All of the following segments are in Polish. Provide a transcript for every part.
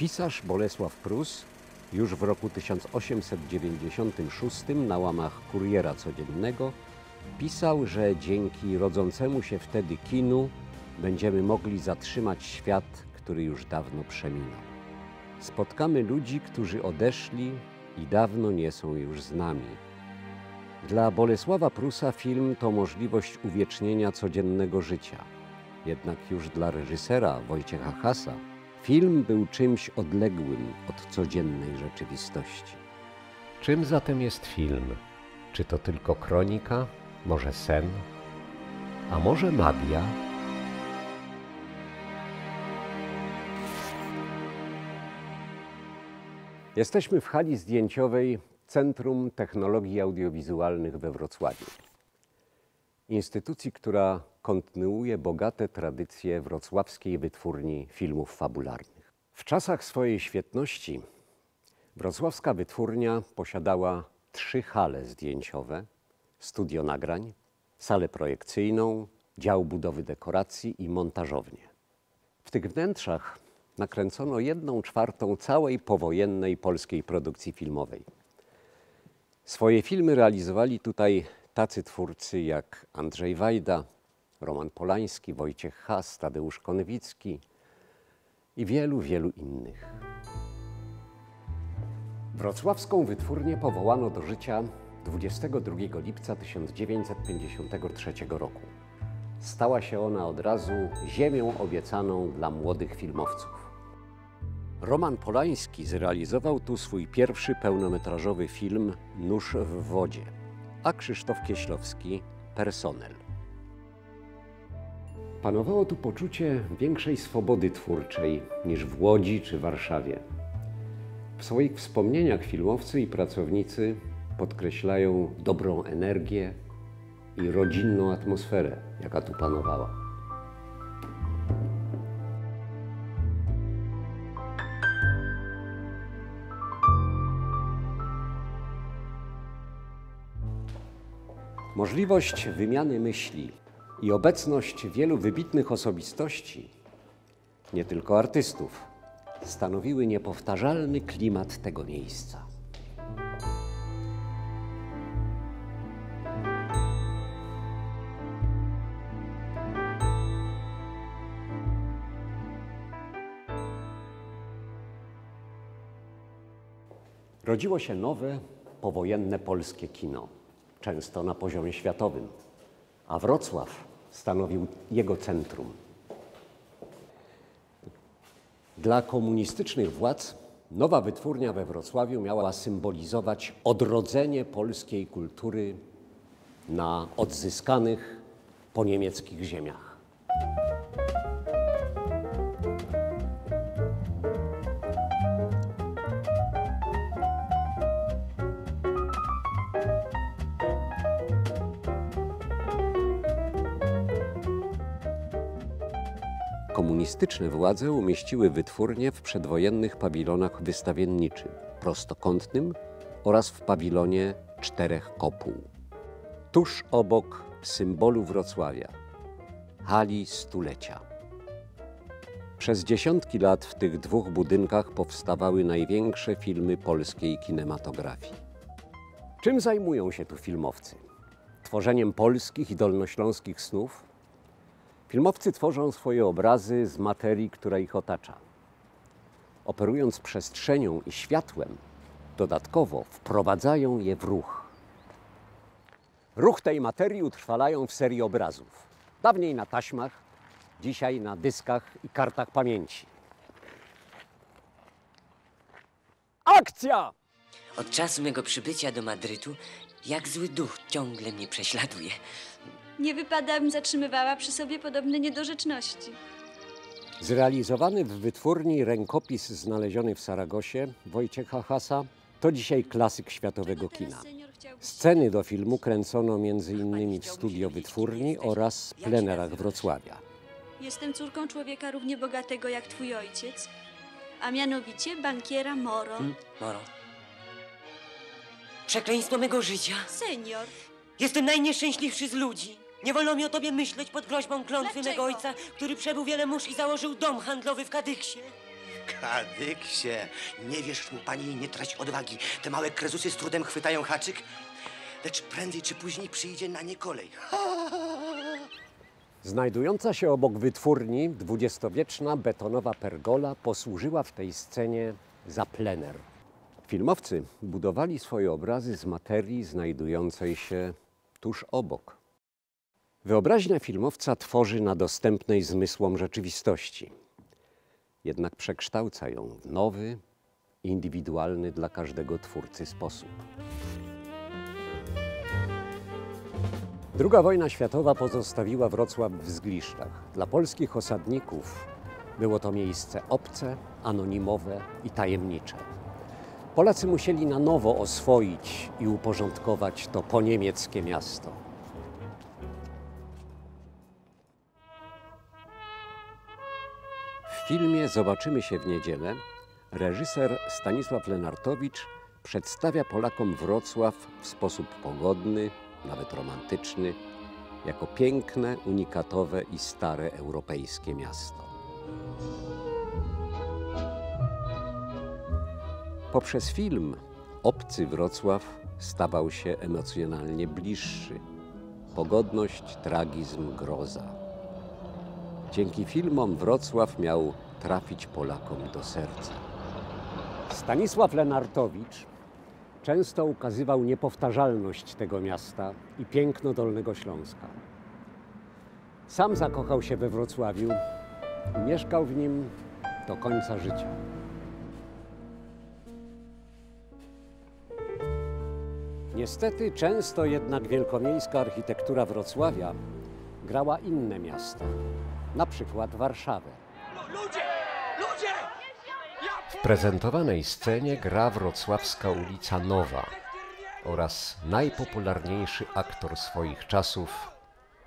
Pisarz Bolesław Prus już w roku 1896 na łamach Kuriera Codziennego pisał, że dzięki rodzącemu się wtedy kinu będziemy mogli zatrzymać świat, który już dawno przeminął. Spotkamy ludzi, którzy odeszli i dawno nie są już z nami. Dla Bolesława Prusa film to możliwość uwiecznienia codziennego życia. Jednak już dla reżysera Wojciecha Hasa film był czymś odległym od codziennej rzeczywistości. Czym zatem jest film? Czy to tylko kronika? Może sen? A może magia? Jesteśmy w hali zdjęciowej Centrum Technologii Audiowizualnych we Wrocławiu. Instytucji, która kontynuuje bogate tradycje wrocławskiej wytwórni filmów fabularnych. W czasach swojej świetności wrocławska wytwórnia posiadała trzy hale zdjęciowe, studio nagrań, salę projekcyjną, dział budowy dekoracji i montażownię. W tych wnętrzach nakręcono jedną czwartą całej powojennej polskiej produkcji filmowej. Swoje filmy realizowali tutaj tacy twórcy jak Andrzej Wajda, Roman Polański, Wojciech Has, Tadeusz Konwicki i wielu, wielu innych. Wrocławską wytwórnię powołano do życia 22 lipca 1953 roku. Stała się ona od razu ziemią obiecaną dla młodych filmowców. Roman Polański zrealizował tu swój pierwszy pełnometrażowy film Nóż w wodzie, a Krzysztof Kieślowski personel. Panowało tu poczucie większej swobody twórczej niż w Łodzi czy Warszawie. W swoich wspomnieniach filmowcy i pracownicy podkreślają dobrą energię i rodzinną atmosferę, jaka tu panowała. Możliwość wymiany myśli i obecność wielu wybitnych osobistości, nie tylko artystów, stanowiły niepowtarzalny klimat tego miejsca. Rodziło się nowe, powojenne polskie kino, często na poziomie światowym, a Wrocław stanowił jego centrum. Dla komunistycznych władz nowa wytwórnia we Wrocławiu miała symbolizować odrodzenie polskiej kultury na odzyskanych po niemieckich ziemiach. Komunistyczne władze umieściły wytwórnię w przedwojennych pawilonach wystawienniczym, prostokątnym oraz w pawilonie czterech kopuł. Tuż obok symbolu Wrocławia, hali stulecia. Przez dziesiątki lat w tych dwóch budynkach powstawały największe filmy polskiej kinematografii. Czym zajmują się tu filmowcy? Tworzeniem polskich i dolnośląskich snów? Filmowcy tworzą swoje obrazy z materii, która ich otacza. Operując przestrzenią i światłem, dodatkowo wprowadzają je w ruch. Ruch tej materii utrwalają w serii obrazów. Dawniej na taśmach, dzisiaj na dyskach i kartach pamięci. Akcja! Od czasu mego przybycia do Madrytu, jak zły duch ciągle mnie prześladuje. Nie wypada, abym zatrzymywała przy sobie podobne niedorzeczności. Zrealizowany w wytwórni rękopis znaleziony w Saragosie Wojciecha Hasa to dzisiaj klasyk światowego kina. Sceny do filmu kręcono m.in. w studio wytwórni oraz plenerach Wrocławia. Jestem córką człowieka równie bogatego jak twój ojciec, a mianowicie bankiera Moro. Hmm? Moro. Przekleństwo mego życia. Senior, Jestem najnieszczęśliwszy z ludzi. Nie wolno mi o tobie myśleć pod groźbą klątwy Dlaczego? mego ojca, który przebył wiele mórz i założył dom handlowy w Kadyksie. Kadyksie, nie wierz mu, pani, nie trać odwagi. Te małe krezusy z trudem chwytają haczyk, lecz prędzej czy później przyjdzie na nie kolej. Znajdująca się obok wytwórni dwudziestowieczna betonowa pergola posłużyła w tej scenie za plener. Filmowcy budowali swoje obrazy z materii znajdującej się tuż obok. Wyobraźnia filmowca tworzy na dostępnej zmysłom rzeczywistości, jednak przekształca ją w nowy, indywidualny dla każdego twórcy sposób. Druga wojna światowa pozostawiła Wrocław w zgliszczach. Dla polskich osadników było to miejsce obce, anonimowe i tajemnicze. Polacy musieli na nowo oswoić i uporządkować to poniemieckie miasto. Filmie Zobaczymy się w niedzielę reżyser Stanisław Lenartowicz przedstawia Polakom Wrocław w sposób pogodny, nawet romantyczny, jako piękne, unikatowe i stare europejskie miasto. Poprzez film obcy Wrocław stawał się emocjonalnie bliższy. Pogodność, tragizm, groza. Dzięki filmom Wrocław miał trafić Polakom do serca. Stanisław Lenartowicz często ukazywał niepowtarzalność tego miasta i piękno Dolnego Śląska. Sam zakochał się we Wrocławiu i mieszkał w nim do końca życia. Niestety często jednak wielkomiejska architektura Wrocławia grała inne miasta, na przykład Warszawę. W prezentowanej scenie gra wrocławska ulica Nowa oraz najpopularniejszy aktor swoich czasów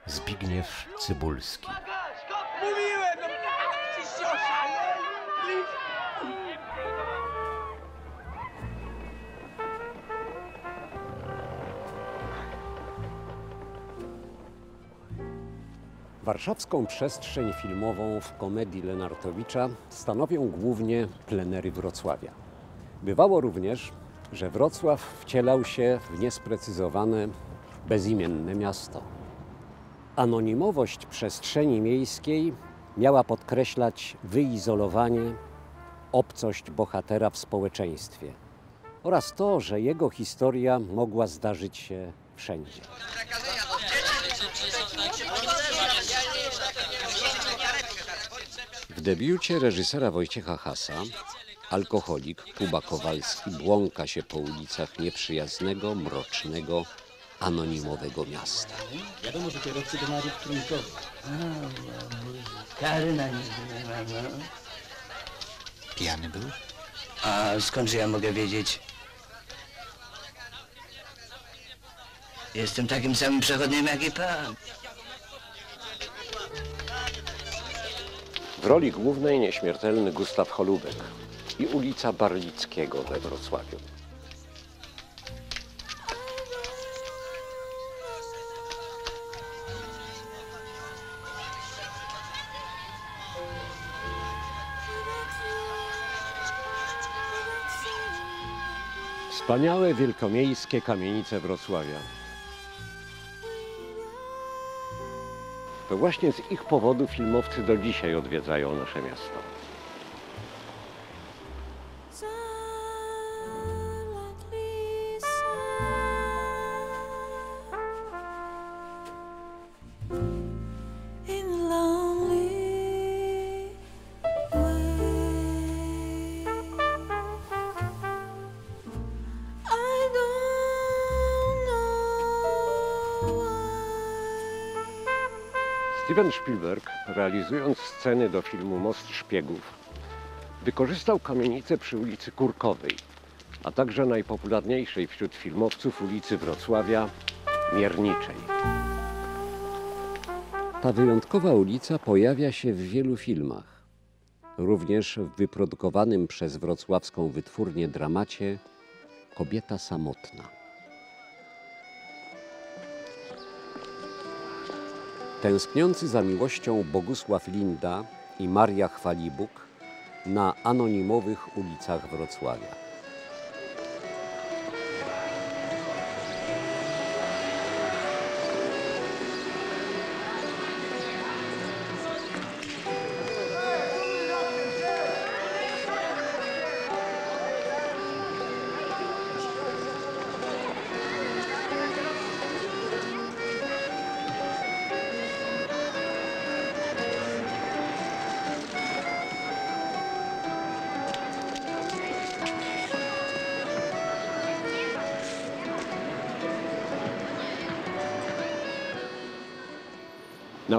Zbigniew Cybulski. Warszawską przestrzeń filmową w komedii Lenartowicza stanowią głównie plenery Wrocławia. Bywało również, że Wrocław wcielał się w niesprecyzowane, bezimienne miasto. Anonimowość przestrzeni miejskiej miała podkreślać wyizolowanie, obcość bohatera w społeczeństwie oraz to, że jego historia mogła zdarzyć się wszędzie. W debiucie reżysera Wojciecha Hasa alkoholik Kuba Kowalski błąka się po ulicach nieprzyjaznego, mrocznego, anonimowego miasta. Wiadomo, że kierowcy to trójkowy. Kary na nie ma, no. Pijany był? A skądże ja mogę wiedzieć? Jestem takim samym przechodniem jak i pan. W roli głównej nieśmiertelny Gustaw Holubek i ulica Barlickiego we Wrocławiu. Wspaniałe wielkomiejskie kamienice Wrocławia. To właśnie z ich powodu filmowcy do dzisiaj odwiedzają nasze miasto. Spielberg, realizując sceny do filmu Most Szpiegów, wykorzystał kamienicę przy ulicy Kurkowej, a także najpopularniejszej wśród filmowców ulicy Wrocławia, Mierniczej. Ta wyjątkowa ulica pojawia się w wielu filmach, również w wyprodukowanym przez wrocławską wytwórnię dramacie Kobieta samotna. Tęskniący za miłością Bogusław Linda i Maria Chwalibuk na anonimowych ulicach Wrocławia.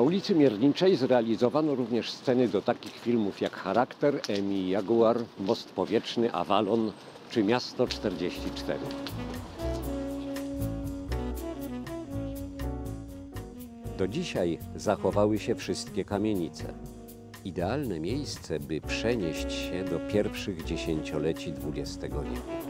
Ulicy Mierniczej zrealizowano również sceny do takich filmów jak Charakter, Emi Jaguar, Most Powietrzny, Avalon czy Miasto 44. Do dzisiaj zachowały się wszystkie kamienice. Idealne miejsce, by przenieść się do pierwszych dziesięcioleci XX wieku.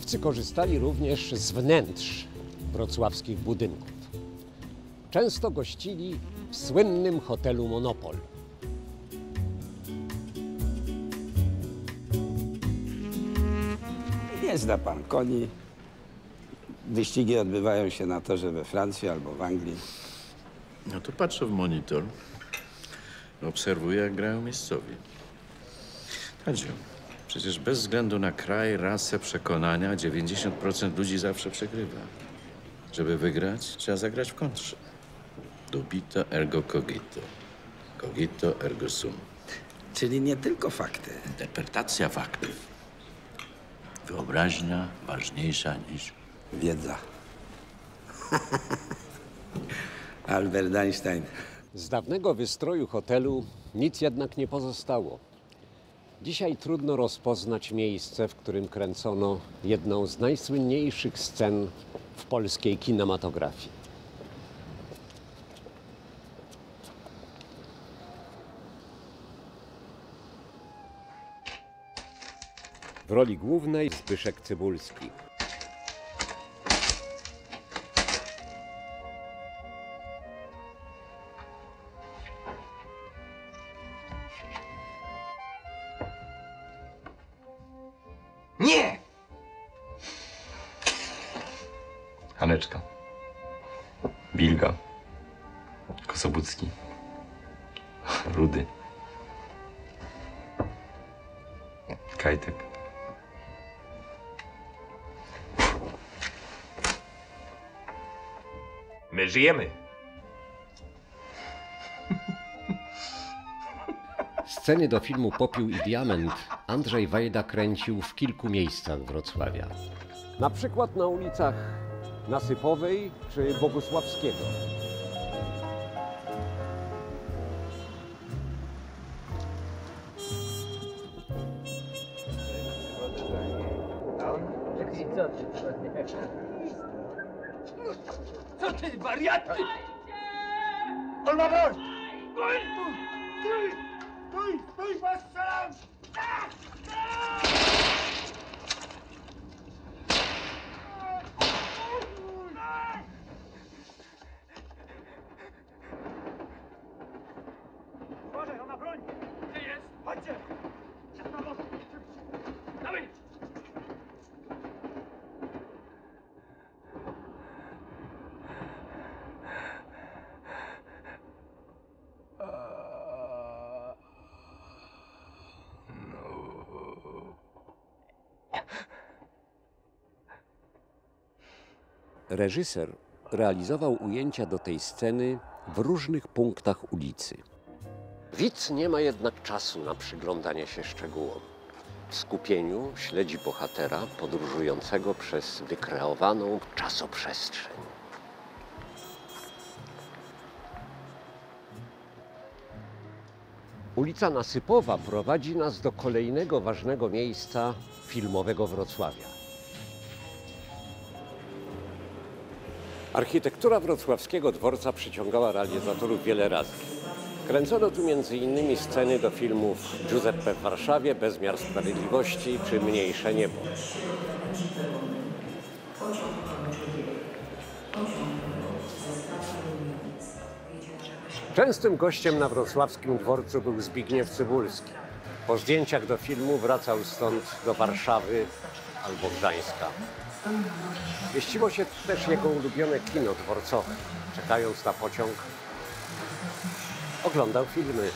Filmowcy korzystali również z wnętrz wrocławskich budynków. Często gościli w słynnym hotelu Monopol. Nie zna pan koni. Wyścigi odbywają się na torze we Francji albo w Anglii. No to patrzę w monitor. Obserwuję, jak grają miejscowi. Tadziu, przecież bez względu na kraj, rasę, przekonania 90% ludzi zawsze przegrywa. Żeby wygrać, trzeba zagrać w kontrze. Dubito ergo cogito. Cogito ergo sum. Czyli nie tylko fakty. Interpretacja faktów. Wyobraźnia ważniejsza niż Wiedza. Albert Einstein. Z dawnego wystroju hotelu nic jednak nie pozostało. Dzisiaj trudno rozpoznać miejsce, w którym kręcono jedną z najsłynniejszych scen w polskiej kinematografii. W roli głównej Zbyszek Cybulski. Wilga. Kosobucki. Rudy. Kajtek. My żyjemy. Sceny do filmu Popiół i Diament Andrzej Wajda kręcił w kilku miejscach Wrocławia. Na przykład na ulicach Nasypowej czy Bogusławskiego. Reżyser realizował ujęcia do tej sceny w różnych punktach ulicy. Widz nie ma jednak czasu na przyglądanie się szczegółom. W skupieniu śledzi bohatera podróżującego przez wykreowaną czasoprzestrzeń. Ulica Nasypowa prowadzi nas do kolejnego ważnego miejsca filmowego Wrocławia. Architektura wrocławskiego dworca przyciągała realizatorów wiele razy. Kręcono tu m.in. sceny do filmów Giuseppe w Warszawie, Bezmiar Sprawiedliwości czy Mniejsze Niebo. Częstym gościem na wrocławskim dworcu był Zbigniew Cybulski. Po zdjęciach do filmu wracał stąd do Warszawy albo Gdańska. Mieściło się też jego ulubione kino dworcowe. Czekając na pociąg, oglądał filmy.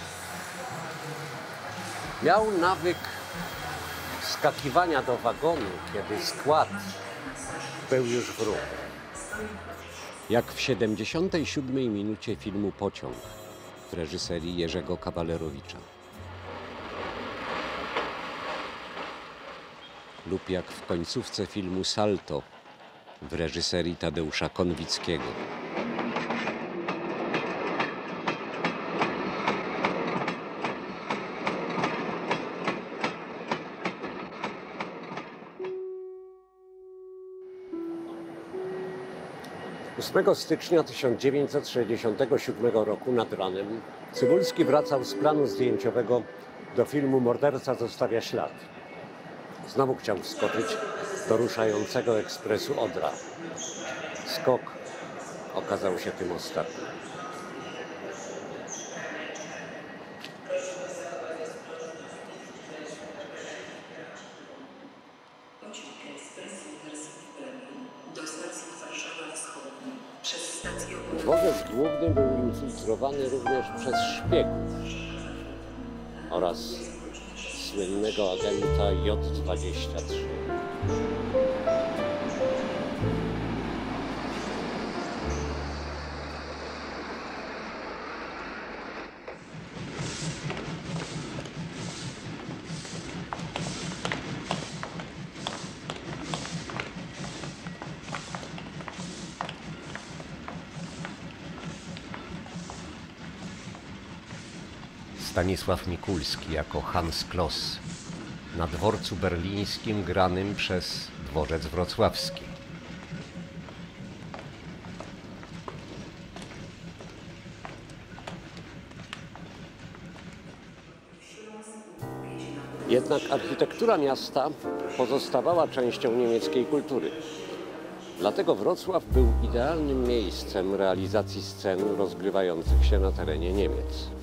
Miał nawyk wskakiwania do wagonu, kiedy skład był już w ruchu. Jak w 77 minucie filmu Pociąg w reżyserii Jerzego Kawalerowicza. Lub jak w końcówce filmu Salto w reżyserii Tadeusza Konwickiego. Ósmego stycznia 1967 roku nad ranem Cybulski wracał z planu zdjęciowego do filmu Morderca zostawia ślad. Znowu chciał wskoczyć do ruszającego ekspresu Odra. Skok okazał się tym ostatnim. Dworzec główny był infiltrowany również przez szpiegów oraz słynnego agenta J-23. Stanisław Mikulski jako Hans Kloss na dworcu berlińskim granym przez dworzec wrocławski. Jednak architektura miasta pozostawała częścią niemieckiej kultury. Dlatego Wrocław był idealnym miejscem realizacji scen rozgrywających się na terenie Niemiec.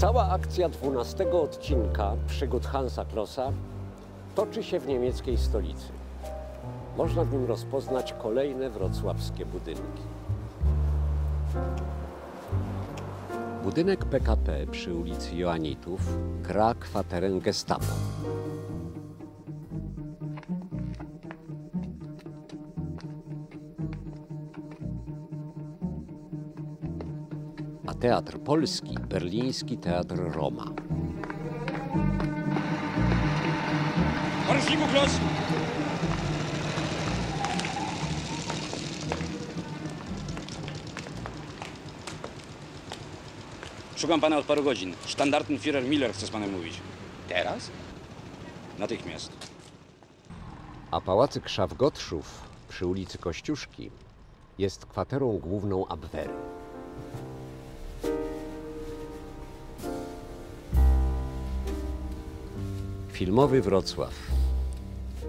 Cała akcja 12 odcinka przygód Hansa Klossa toczy się w niemieckiej stolicy. Można w nim rozpoznać kolejne wrocławskie budynki. Budynek PKP przy ulicy Joanitów gra kwaterę Gestapo. Teatr Polski Berliński Teatr Roma. Marszniku Klos! Szukam pana od paru godzin. Sztandartenführer Miller chce z panem mówić. Teraz? Natychmiast. A pałacyk Szafgotszów przy ulicy Kościuszki jest kwaterą główną Abwery. Filmowy Wrocław.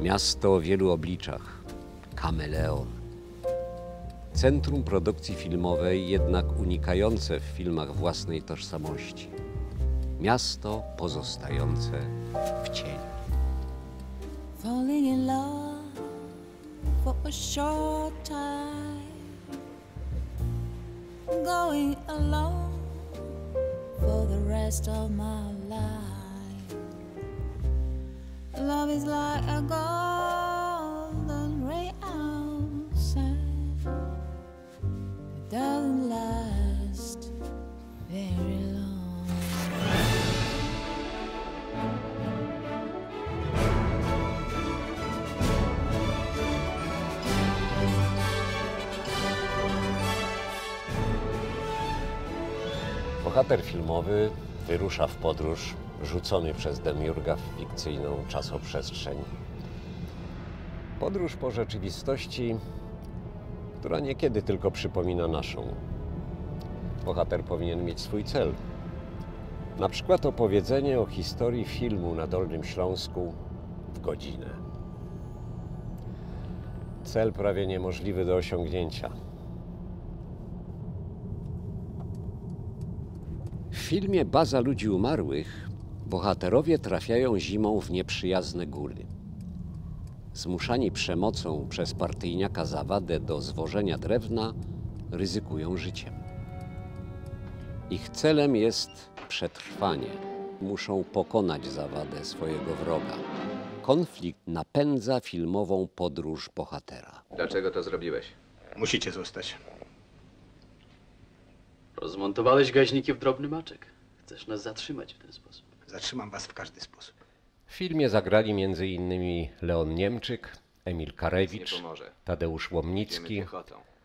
Miasto o wielu obliczach. Kameleon. Centrum produkcji filmowej, jednak unikające w filmach własnej tożsamości. Miasto pozostające w cieniu. Falling in love for a short time. Going alone for the rest of my life. Love is like a golden ray outside. Doesn't last very long. Bohater filmowy wyrusza w podróż rzucony przez Demiurga w fikcyjną czasoprzestrzeń. Podróż po rzeczywistości która niekiedy tylko przypomina naszą. Bohater powinien mieć swój cel. Na przykład opowiedzenie o historii filmu na Dolnym Śląsku w godzinę. Cel prawie niemożliwy do osiągnięcia. W filmie Baza Ludzi Umarłych bohaterowie trafiają zimą w nieprzyjazne góry. Zmuszani przemocą przez partyjniaka Zawadę do zwożenia drewna, ryzykują życiem. Ich celem jest przetrwanie. Muszą pokonać Zawadę, swojego wroga. Konflikt napędza filmową podróż bohatera. Dlaczego to zrobiłeś? Musicie zostać. Rozmontowałeś gaźniki w drobny maczek. Chcesz nas zatrzymać w ten sposób. Zatrzymam was w każdy sposób. W filmie zagrali m.in. Leon Niemczyk, Emil Karewicz. Tadeusz Łomnicki.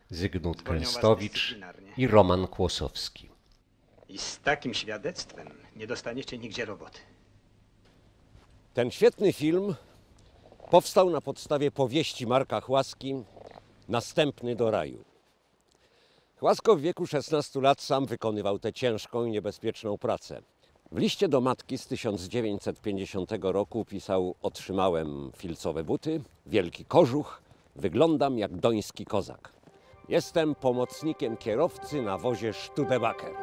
Zygmunt Kręstowicz i Roman Kłosowski. I z takim świadectwem nie dostaniecie nigdzie roboty. Ten świetny film powstał na podstawie powieści Marka Chłaski Następny do raju. Chłasko w wieku 16 lat sam wykonywał tę ciężką i niebezpieczną pracę. W liście do matki z 1950 roku pisał: Otrzymałem filcowe buty, wielki kożuch, wyglądam jak doński kozak. Jestem pomocnikiem kierowcy na wozie Studebaker.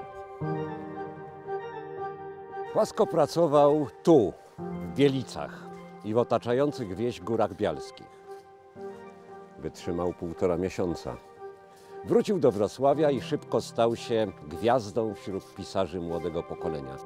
Chłasko pracował tu, w Bielicach i w otaczających wieś Górach Bialskich. Wytrzymał półtora miesiąca. Wrócił do Wrocławia i szybko stał się gwiazdą wśród pisarzy młodego pokolenia.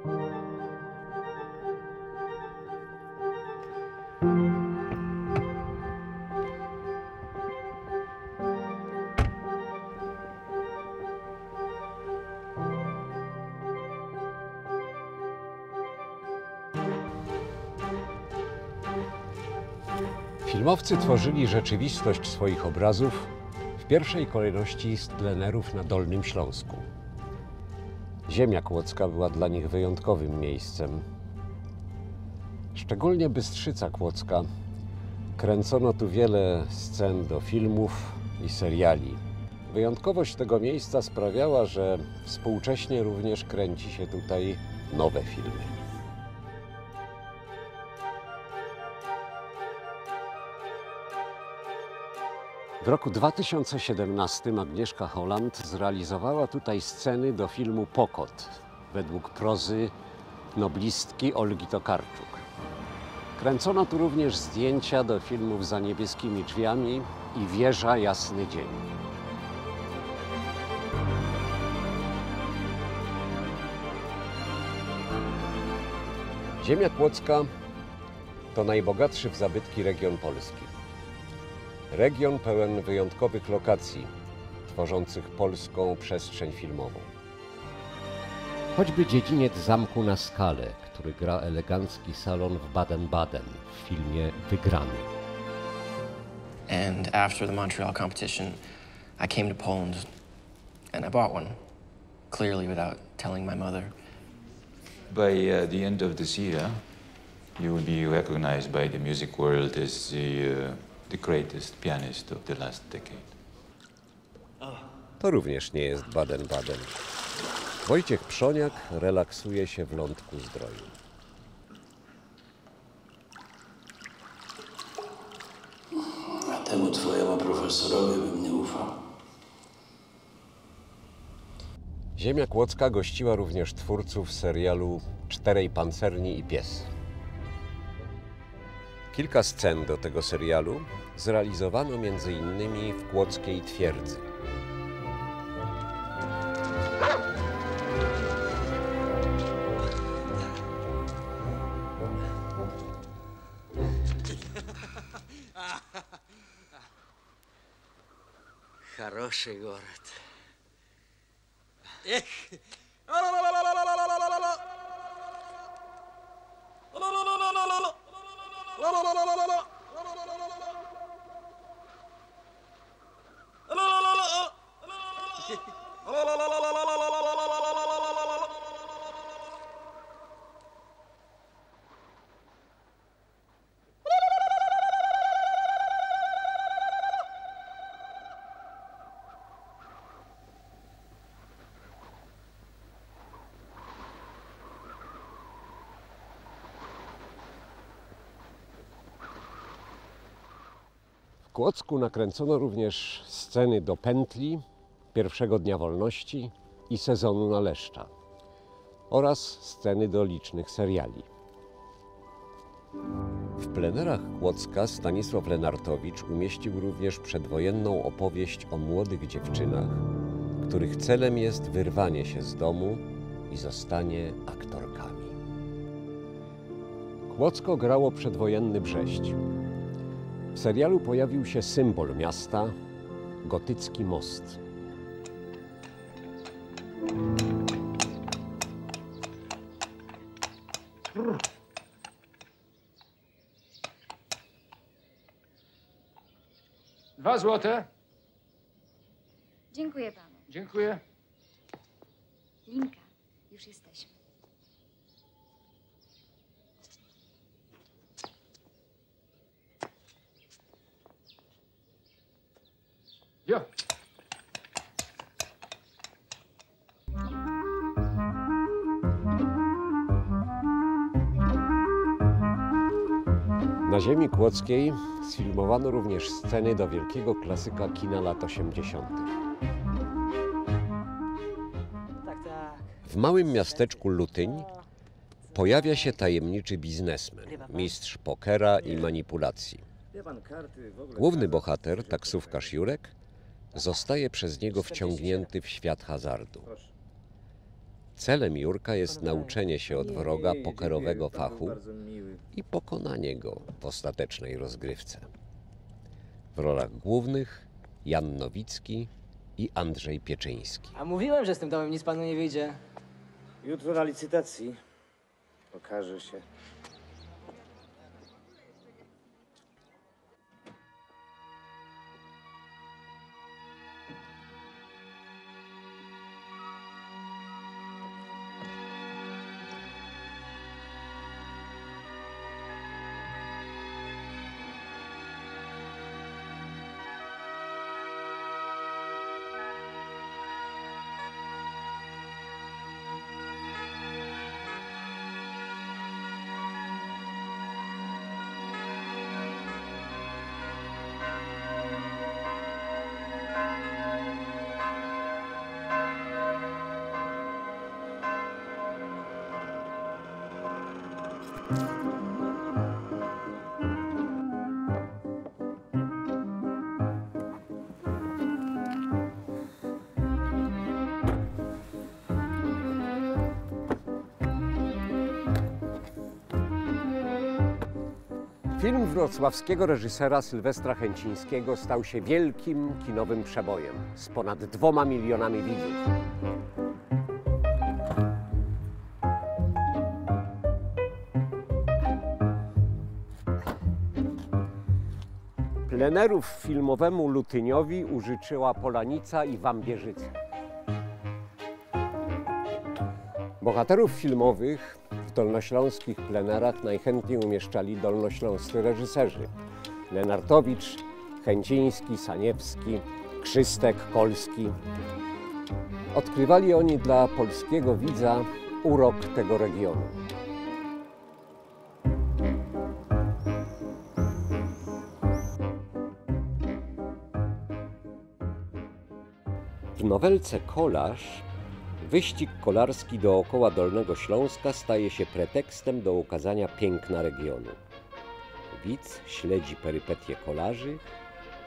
Filmowcy tworzyli rzeczywistość swoich obrazów pierwszej kolejności z plenerów na Dolnym Śląsku. Ziemia Kłodzka była dla nich wyjątkowym miejscem. Szczególnie Bystrzyca Kłodzka. Kręcono tu wiele scen do filmów i seriali. Wyjątkowość tego miejsca sprawiała, że współcześnie również kręci się tutaj nowe filmy. W roku 2017 Agnieszka Holland zrealizowała tutaj sceny do filmu Pokot według prozy noblistki Olgi Tokarczuk. Kręcono tu również zdjęcia do filmów Za niebieskimi drzwiami i Wieża Jasny Dzień. Ziemia Kłodzka to najbogatszy w zabytki region Polski. Region pełen wyjątkowych lokacji, tworzących polską przestrzeń filmową. Choćby dziedziniec zamku na skale, który gra elegancki salon w Baden-Baden w filmie Wygrany. And after the Montreal competition, I came to Poland and I bought one, clearly without telling my mother. By uh, the end of this year, you will be recognized by the music world as the, uh, the greatest pianist of the last decade. To również nie jest Baden-Baden. Wojciech Przoniak relaksuje się w lądku zdroju. A temu twojemu profesorowi bym nie ufał. Ziemia Kłodzka gościła również twórców serialu Czterej Pancerni i Pies. Kilka scen do tego serialu zrealizowano m.in. w Kłodzkiej Twierdzy. Хороший город. Эх! Kłodzku nakręcono również sceny do pętli, pierwszego dnia wolności i sezonu na leszcza oraz sceny do licznych seriali. W plenerach Kłodzka Stanisław Lenartowicz umieścił również przedwojenną opowieść o młodych dziewczynach, których celem jest wyrwanie się z domu i zostanie aktorkami. Kłodzko grało przedwojenny Brześć. W serialu pojawił się symbol miasta gotycki most. Dwa złote. Dziękuję panu. Dziękuję. Linka, już jesteśmy. Jo. Na ziemi kłodzkiej sfilmowano również sceny do wielkiego klasyka kina lat 80. W małym miasteczku Lutyń pojawia się tajemniczy biznesmen, mistrz pokera i manipulacji. Główny bohater, taksówkarz Jurek, zostaje przez niego wciągnięty w świat hazardu. Celem Jurka jest nauczenie się od wroga pokerowego fachu i pokonanie go w ostatecznej rozgrywce. W rolach głównych Jan Nowicki i Andrzej Pieczyński. A mówiłem, że z tym domem nic panu nie wyjdzie. Jutro na licytacji okaże się. Film wrocławskiego reżysera Sylwestra Chęcińskiego stał się wielkim kinowym przebojem z ponad dwoma milionami widzów. Plenerów filmowemu Lutyniowi użyczyła Polanica i Wambierzyce. Bohaterów filmowych dolnośląskich plenerach najchętniej umieszczali dolnośląscy reżyserzy. Lenartowicz, Chęciński, Saniewski, Krzystek, Kolski. Odkrywali oni dla polskiego widza urok tego regionu. W nowelce Kolarz wyścig kolarski dookoła Dolnego Śląska staje się pretekstem do ukazania piękna regionu. Widz śledzi perypetie kolarzy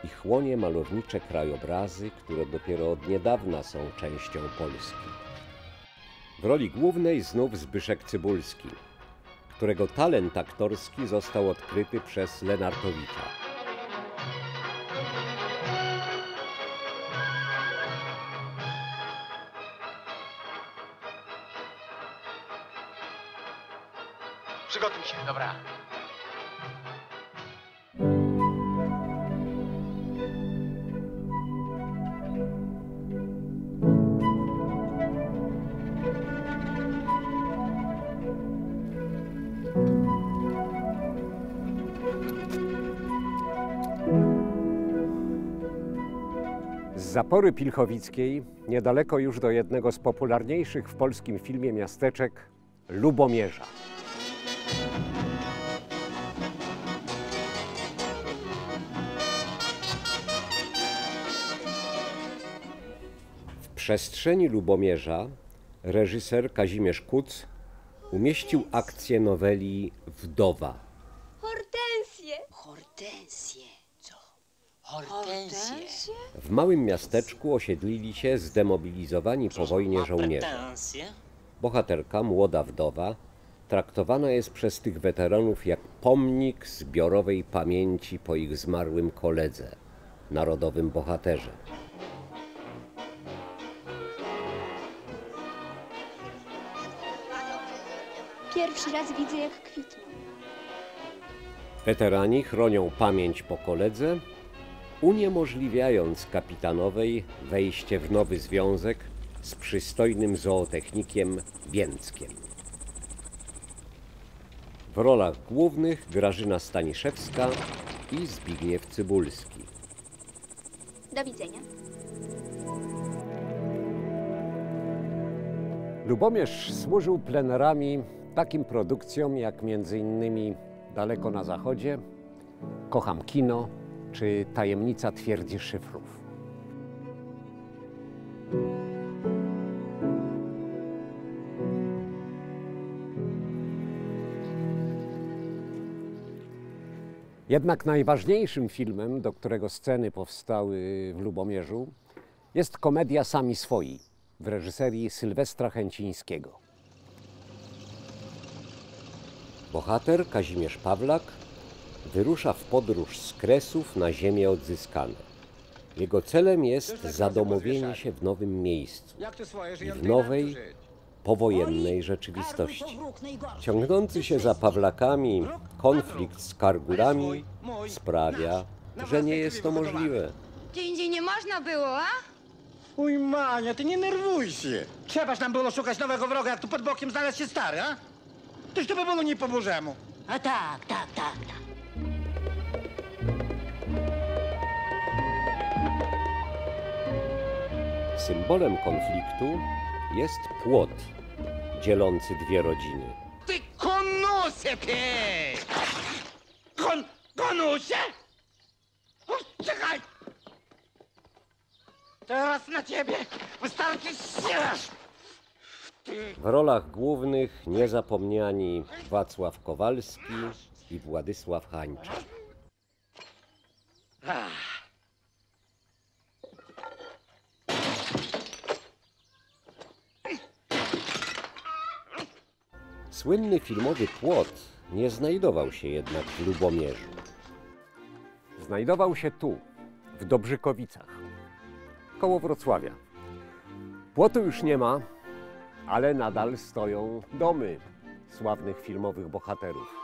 i chłonie malownicze krajobrazy, które dopiero od niedawna są częścią Polski. W roli głównej znów Zbyszek Cybulski, którego talent aktorski został odkryty przez Lenartowicza. Dobra. Z Zapory Pilchowickiej, niedaleko już do jednego z popularniejszych w polskim filmie miasteczek Lubomierza. Przestrzeni Lubomierza reżyser Kazimierz Kuc umieścił akcję noweli Wdowa. Hortensję! Hortensję. Co? Hortensję? W małym miasteczku osiedlili się zdemobilizowani po wojnie żołnierze. Bohaterka, młoda wdowa, traktowana jest przez tych weteranów jak pomnik zbiorowej pamięci po ich zmarłym koledze, narodowym bohaterze. Pierwszy raz widzę, jak kwitną. Weterani chronią pamięć po koledze, uniemożliwiając kapitanowej wejście w nowy związek z przystojnym zootechnikiem Więckiem. W rolach głównych Grażyna Staniszewska i Zbigniew Cybulski. Do widzenia. Lubomierz służył plenerami takim produkcjom jak między innymi Daleko na zachodzie, Kocham kino czy Tajemnica twierdzi szyfrów. Jednak najważniejszym filmem, do którego sceny powstały w Lubomierzu, jest komedia Sami Swoi w reżyserii Sylwestra Chęcińskiego. Bohater Kazimierz Pawlak wyrusza w podróż z Kresów na ziemię odzyskane. Jego celem jest zadomowienie się w nowym miejscu i w nowej, powojennej rzeczywistości. Ciągnący się za Pawlakami konflikt z Kargulami sprawia, że nie jest to możliwe. Gdzie indziej nie można było, a? Uj, Mania, ty nie nerwuj się. Trzeba nam było szukać nowego wroga, jak tu pod bokiem znalazł się stary, a? Toż to by było nie po bożemu. A tak, tak, tak, tak. Symbolem konfliktu jest płot dzielący dwie rodziny. Ty konusie, ty! Kon... konusie? O, czekaj! Teraz na ciebie wystarczy siła! W rolach głównych niezapomniani Wacław Kowalski i Władysław Hańczak. Słynny filmowy płot nie znajdował się jednak w Lubomierzu. Znajdował się tu, w Dobrzykowicach, koło Wrocławia. Płotu już nie ma, ale nadal stoją domy sławnych filmowych bohaterów.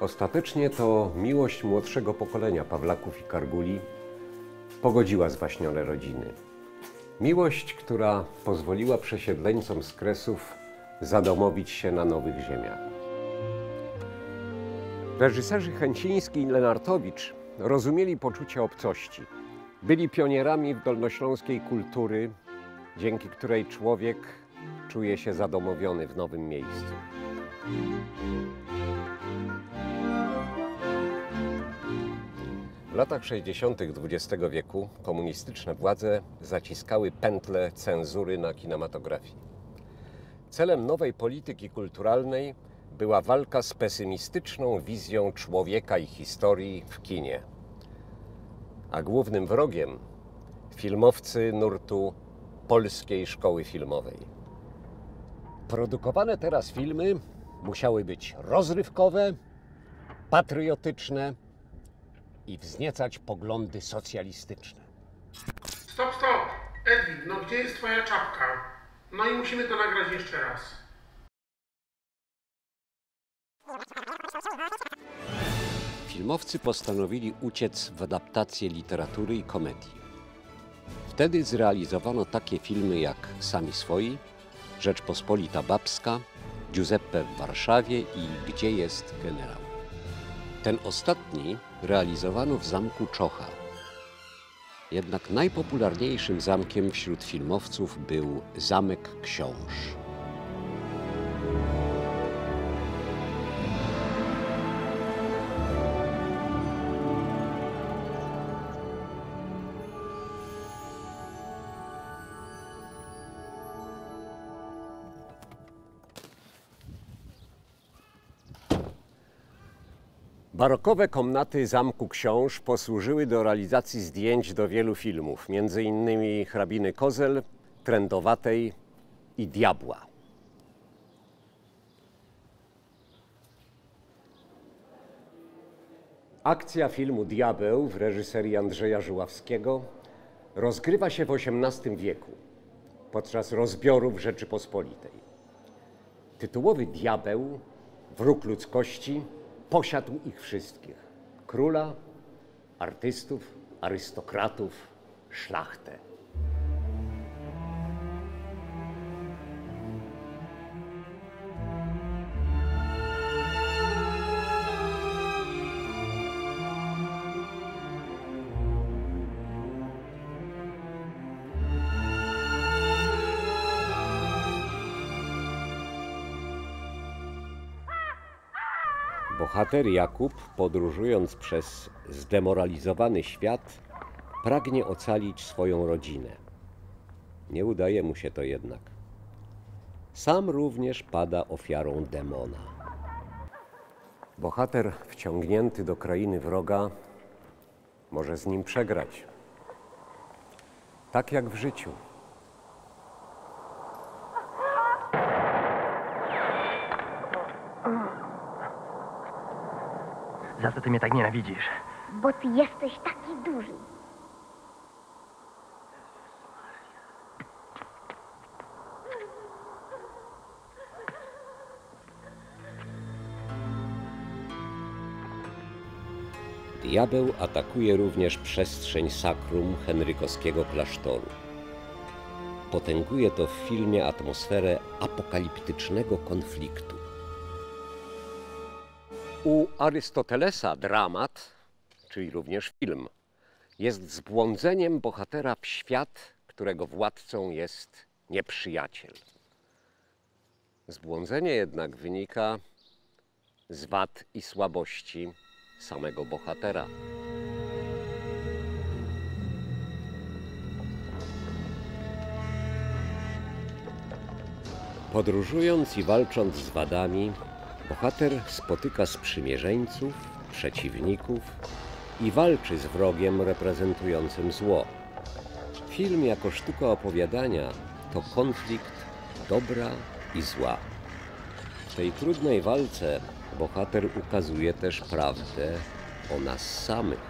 Ostatecznie to miłość młodszego pokolenia Pawlaków i Karguli pogodziła zwaśnione rodziny. Miłość, która pozwoliła przesiedleńcom z Kresów zadomowić się na nowych ziemiach. Reżyserzy Chęciński i Lenartowicz rozumieli poczucie obcości. Byli pionierami w dolnośląskiej kultury, dzięki której człowiek czuje się zadomowiony w nowym miejscu. W latach 60. XX wieku komunistyczne władze zaciskały pętle cenzury na kinematografii. Celem nowej polityki kulturalnej była walka z pesymistyczną wizją człowieka i historii w kinie. A głównym wrogiem filmowcy nurtu Polskiej Szkoły Filmowej. Produkowane teraz filmy musiały być rozrywkowe, patriotyczne i wzniecać poglądy socjalistyczne. Stop, stop! Edwin, no gdzie jest twoja czapka? No i musimy to nagrać jeszcze raz. Filmowcy postanowili uciec w adaptację literatury i komedii. Wtedy zrealizowano takie filmy jak Sami Swoi, Rzeczpospolita Babska, Giuseppe w Warszawie i Gdzie jest generał. Ten ostatni realizowano w zamku Czocha. Jednak najpopularniejszym zamkiem wśród filmowców był Zamek Książ. Barokowe komnaty Zamku Książ posłużyły do realizacji zdjęć do wielu filmów, między innymi Hrabiny Kozel, Trędowatej i Diabła. Akcja filmu Diabeł w reżyserii Andrzeja Żuławskiego rozgrywa się w XVIII wieku podczas rozbiorów Rzeczypospolitej. Tytułowy diabeł, wróg ludzkości, posiadł ich wszystkich: króla, artystów, arystokratów, szlachtę. Bohater Jakub, podróżując przez zdemoralizowany świat, pragnie ocalić swoją rodzinę. Nie udaje mu się to jednak. Sam również pada ofiarą demona. Bohater wciągnięty do krainy wroga może z nim przegrać. Tak jak w życiu. Za co ty mnie tak nienawidzisz? Bo ty jesteś taki duży. Diabeł atakuje również przestrzeń sakrum henrykowskiego klasztoru. Potęguje to w filmie atmosferę apokaliptycznego konfliktu. U Arystotelesa dramat, czyli również film, jest zbłądzeniem bohatera w świat, którego władcą jest nieprzyjaciel. Zbłądzenie jednak wynika z wad i słabości samego bohatera. Podróżując i walcząc z wadami, bohater spotyka sprzymierzeńców, przeciwników i walczy z wrogiem reprezentującym zło. Film jako sztuka opowiadania to konflikt dobra i zła. W tej trudnej walce bohater ukazuje też prawdę o nas samych.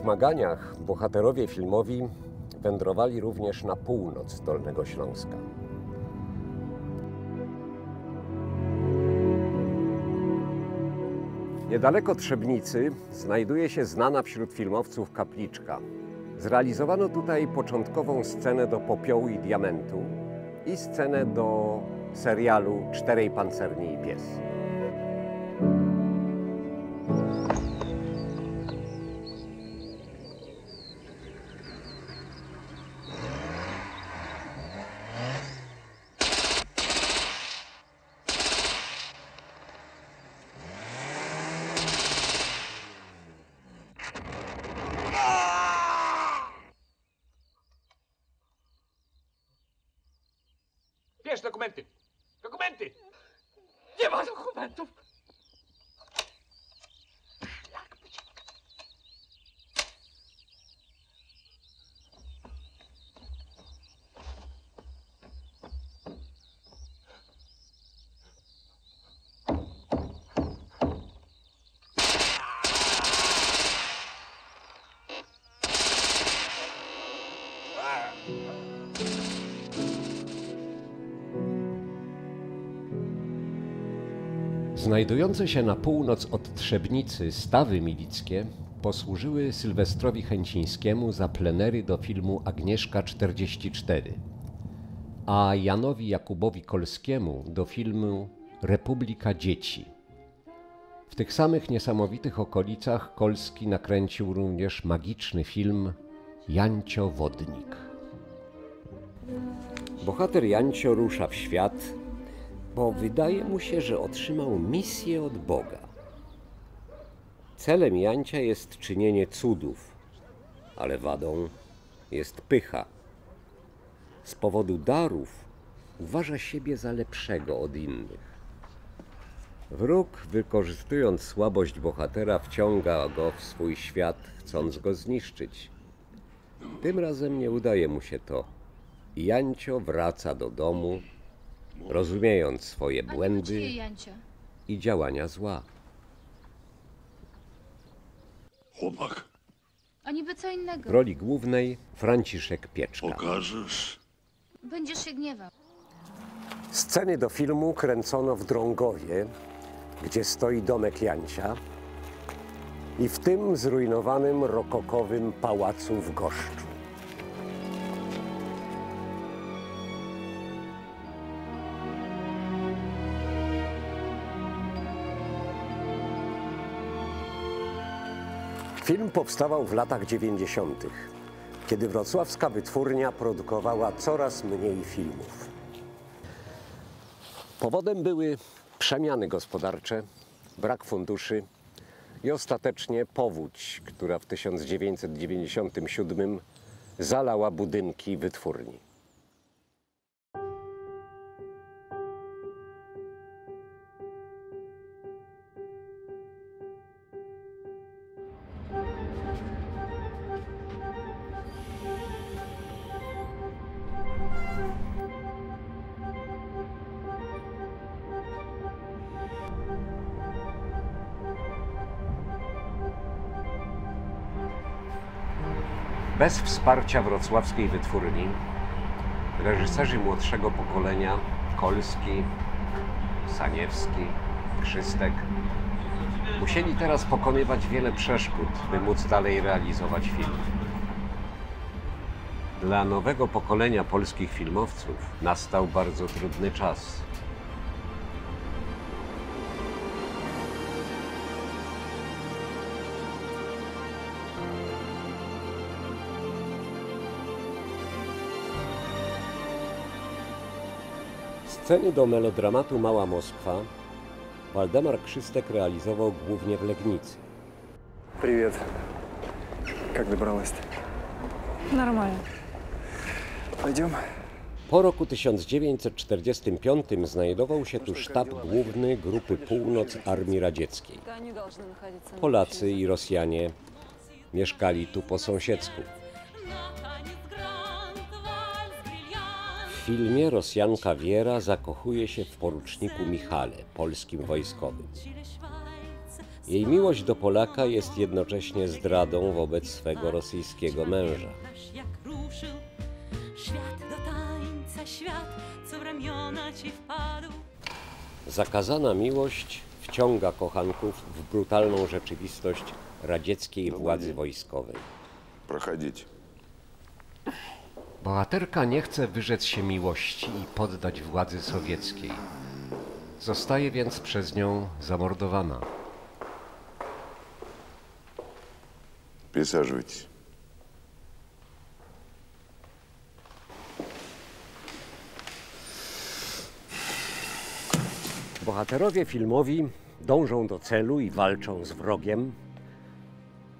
Zmaganiach bohaterowie filmowi wędrowali również na północ Dolnego Śląska. Niedaleko Trzebnicy znajduje się znana wśród filmowców kapliczka. Zrealizowano tutaj początkową scenę do Popiołu i Diamentu i scenę do serialu Czterej Pancerni i Pies. Znajdujące się na północ od Trzebnicy stawy milickie posłużyły Sylwestrowi Chęcińskiemu za plenery do filmu Agnieszka 44, a Janowi Jakubowi Kolskiemu do filmu Republika Dzieci. W tych samych niesamowitych okolicach Kolski nakręcił również magiczny film Jancio Wodnik. Bohater Jancio rusza w świat, bo wydaje mu się, że otrzymał misję od Boga. Celem Jancia jest czynienie cudów, ale wadą jest pycha. Z powodu darów uważa siebie za lepszego od innych. Wróg, wykorzystując słabość bohatera, wciąga go w swój świat, chcąc go zniszczyć. Tym razem nie udaje mu się to. Jancio wraca do domu, rozumiejąc swoje błędy i działania zła. Chłopak. A niby co innego. W roli głównej Franciszek Pieczka. Pokażesz. Będziesz się gniewał. Sceny do filmu kręcono w Drągowie, gdzie stoi domek Jancia i w tym zrujnowanym rokokowym pałacu w Goszczu. Film powstawał w latach 90., kiedy wrocławska wytwórnia produkowała coraz mniej filmów. Powodem były przemiany gospodarcze, brak funduszy i ostatecznie powódź, która w 1997 zalała budynki wytwórni. Bez wsparcia wrocławskiej wytwórni reżyserzy młodszego pokolenia Kolski, Saniewski, Krzystek musieli teraz pokonywać wiele przeszkód, by móc dalej realizować film. Dla nowego pokolenia polskich filmowców nastał bardzo trudny czas. Sceny do melodramatu Mała Moskwa Waldemar Krzystek realizował głównie w Legnicy. Привет. Как добралась Нормально. Пойдем? Po roku 1945 znajdował się tu sztab główny Grupy Północ Armii Radzieckiej. Они должны находиться на Polacy i Rosjanie mieszkali tu po sąsiedzku. W filmie Rosjanka Wiera zakochuje się w poruczniku Michale, polskim wojskowym. Jej miłość do Polaka jest jednocześnie zdradą wobec swego rosyjskiego męża. jak ruszył świat do tańca, świat, co w ramiona ci wpadł. Zakazana miłość wciąga kochanków w brutalną rzeczywistość radzieckiej władzy wojskowej. Проходите. Bohaterka nie chce wyrzec się miłości i poddać władzy sowieckiej. Zostaje więc przez nią zamordowana. Присаживайтесь. Bohaterowie filmowi dążą do celu i walczą z wrogiem,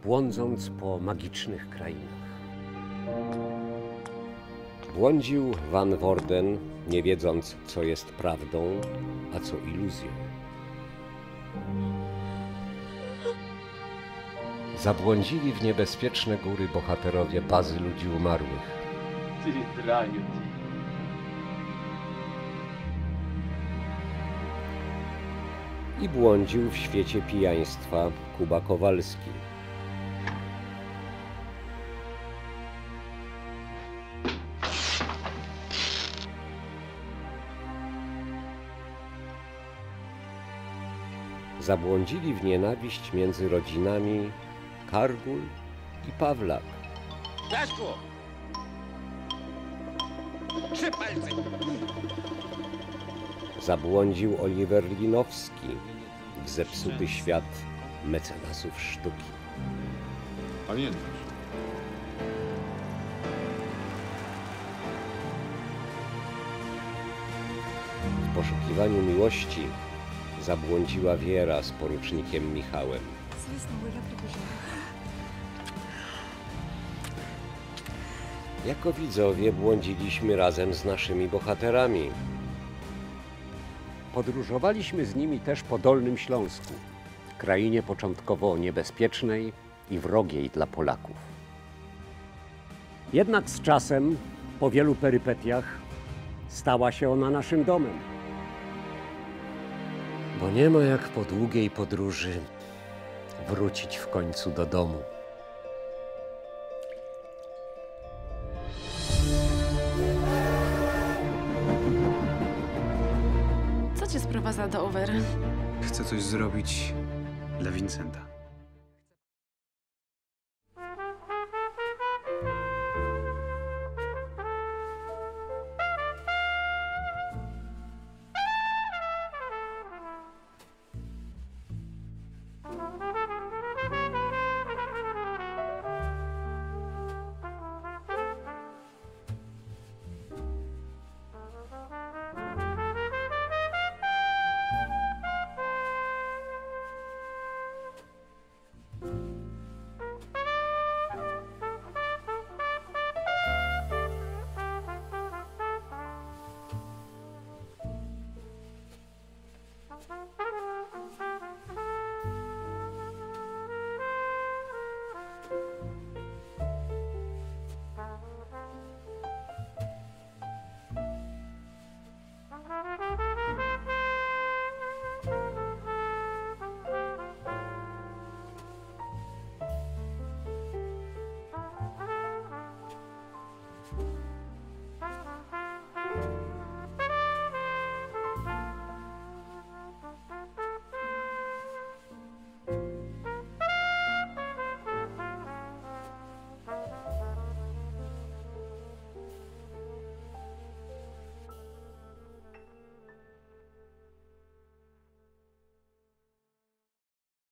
błądząc po magicznych krainach. Błądził Van Worden, nie wiedząc, co jest prawdą, a co iluzją. Zabłądzili w niebezpieczne góry bohaterowie bazy ludzi umarłych. Ty draniu. I błądził w świecie pijaństwa Kuba Kowalski. Zabłądzili w nienawiść między rodzinami Kargul i Pawlak. Daszku! Trzy palce! Zabłądził Oliver Linowski w zepsuty świat mecenasów sztuki. Pamiętasz? W poszukiwaniu miłości zabłądziła Wiera z porucznikiem Michałem. Jako widzowie błądziliśmy razem z naszymi bohaterami. Podróżowaliśmy z nimi też po Dolnym Śląsku, krainie początkowo niebezpiecznej i wrogiej dla Polaków. Jednak z czasem, po wielu perypetiach, stała się ona naszym domem. Bo nie ma jak po długiej podróży wrócić w końcu do domu. Co cię sprowadza do Over? Chcę coś zrobić dla Vincenta.